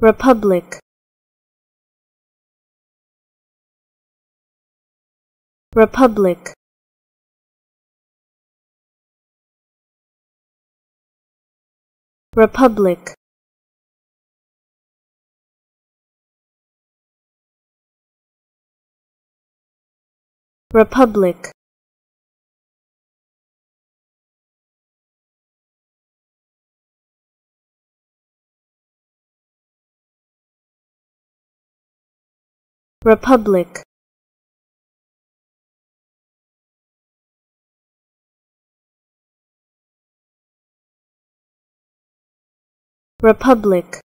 republic. Republic. Republic. Republic republic. Republic